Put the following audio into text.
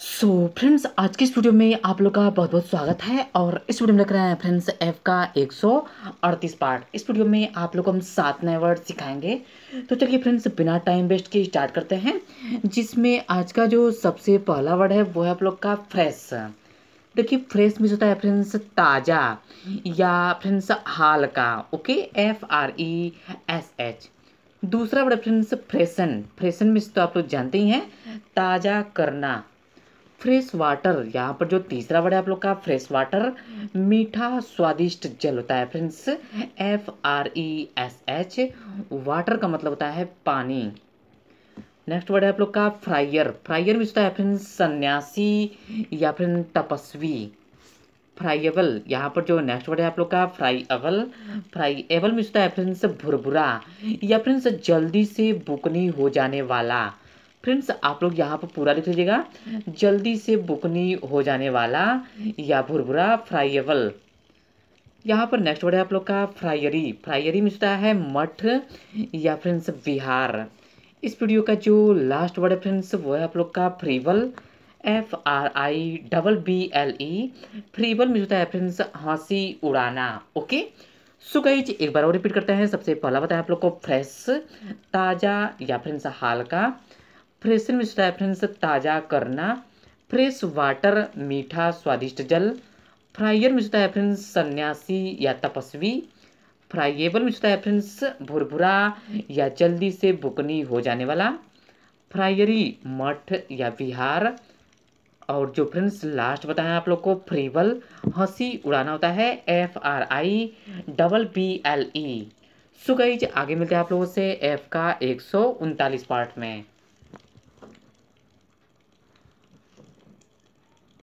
सो so, friends आज के इस वीडियो में आप लोग का बहुत बहुत स्वागत है और इस वीडियो में लग रहे हैं फ्रेंड्स एफ़ का एक सौ अड़तीस पार्ट इस वीडियो में आप लोग हम सात नए वर्ड सिखाएँगे। तो चलिए फ्रेंड्स बिना टाइम वेस्ट के स्टार्ट करते हैं जिसमें आज का जो सबसे पहला वर्ड है वो है आप लोग का फ्रेश देखिए फ्रेश मीन्स होता है फ्रेंड्स ताज़ा या फ्रेंड्स हाल का okay F R E S H दूसरा word friends freshen freshen means तो आप लोग जानते ही हैं ताज़ा करना. Fresh water. यहाँ पर जो तीसरा वर्ड है आप लोग का फ्रेश वाटर, मीठा स्वादिष्ट जल होता है friends F R E S H water का मतलब होता है पानी। नेक्स्ट वर्ड है आप लोग का फ्राइयर। फ्राइयर भी होता है फ्रेंड्स, सन्यासी या फिर तपस्वी। फ्राइएबल। यहाँ पर जो नेक्स्ट वर्ड है आप लोग का फ्राइएबल फ्राइएबल में होता है फ्रेंड्स, भुरभुरा। या फ्रेंड्स, जल्दी से बुकनी हो जाने वाला। फ्रेंड्स, आप लोग यहाँ पर पूरा लिख लीजिएगा। जल्दी से बुकनी हो जाने वाला या भुरभुरा फ्राइएबल यहाँ पर नेक्स्ट वर्ड है आप लोग का फ्राइयरी। फ्राइयरी में होता है मठ या फ्रेंड्स बिहार इस वीडियो का जो लास्ट वर्ड है फ्रेंड्स, वो है आप लोग का fribble F R I double B L E fribble में होता है फ्रेंड्स, हँसी उड़ाना। ओके? सो कई एक बार और रिपीट करते हैं। सबसे पहला बताया आप लोग को फ्रेश ताज़ा या फ्रेंड्स, हाल का। फ्रेशन फ्रेंड्स ताज़ा करना फ्रेश वाटर, मीठा, स्वादिष्ट जल, फ्राइयर में होता है फ्रेंड्स सन्यासी या तपस्वी, फ्राइएबल में होता है फ्रेंड्स भुरभुरा या जल्दी से बुकनी हो जाने वाला, फ्राइयरी मठ या विहार, और जो फ्रेंड्स लास्ट बताएँ आप लोग को, फ्रीबल, हँसी उड़ाना होता है F R I double B L E so गई आगे मिलते हैं आप लोगों से एफ़ का एक सौ उनतालीस पार्ट में।